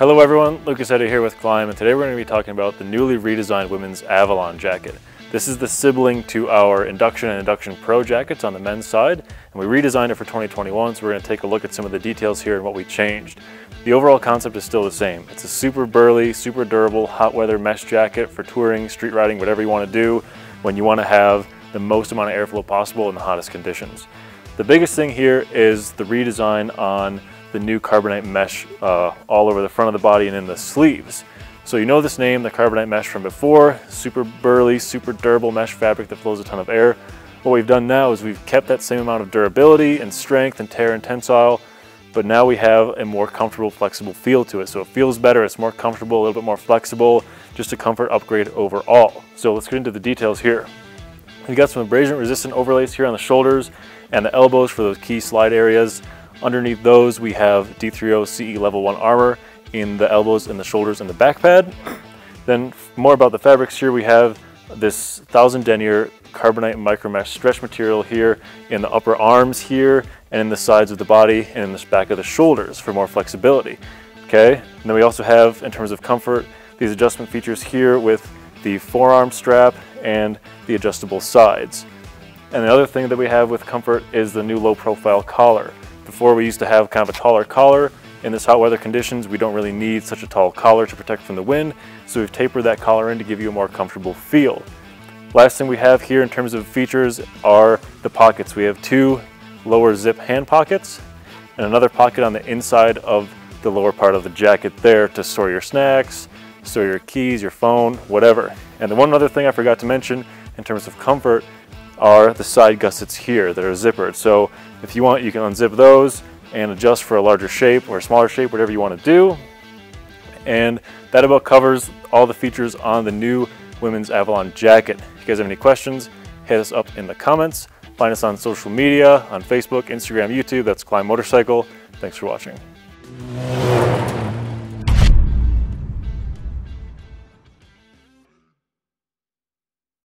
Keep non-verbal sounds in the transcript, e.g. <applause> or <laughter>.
Hello everyone, Lucas Eddy here with Klim, and today we're going to be talking about the newly redesigned women's Avalon jacket. This is the sibling to our Induction and Induction Pro jackets on the men's side, and we redesigned it for 2021, so we're going to take a look at some of the details here and what we changed. The overall concept is still the same. It's a super burly, super durable, hot weather mesh jacket for touring, street riding, whatever you want to do when you want to have the most amount of airflow possible in the hottest conditions. The biggest thing here is the redesign on the new Karbonite mesh uh, all over the front of the body and in the sleeves. So you know this name, the Karbonite mesh from before, super burly, super durable mesh fabric that flows a ton of air. What we've done now is we've kept that same amount of durability and strength and tear and tensile, but now we have a more comfortable, flexible feel to it. So it feels better, it's more comfortable, a little bit more flexible, just a comfort upgrade overall. So let's get into the details here. We've got some abrasion resistant overlays here on the shoulders and the elbows for those key slide areas. Underneath those, we have D3O CE Level 1 armor in the elbows and the shoulders and the back pad. <clears throat> Then more about the fabrics here, we have this 1000 denier Karbonite micro mesh stretch material here in the upper arms here and in the sides of the body and in the back of the shoulders for more flexibility. Okay, and then we also have, in terms of comfort, these adjustment features here with the forearm strap and the adjustable sides. And the other thing that we have with comfort is the new low profile collar. Before we used to have kind of a taller collar. In this hot weather conditions, we don't really need such a tall collar to protect from the wind, so we've tapered that collar in to give you a more comfortable feel. Last thing we have here in terms of features are the pockets. We have two lower zip hand pockets and another pocket on the inside of the lower part of the jacket there to store your snacks, store your keys, your phone, whatever. And the one other thing I forgot to mention in terms of comfort are the side gussets here that are zippered. So if you want, you can unzip those and adjust for a larger shape or a smaller shape, whatever you want to do. And that about covers all the features on the new women's Avalon jacket. If you guys have any questions, hit us up in the comments. Find us on social media, on Facebook, Instagram, YouTube. That's Klim Motorcycle. Thanks for watching.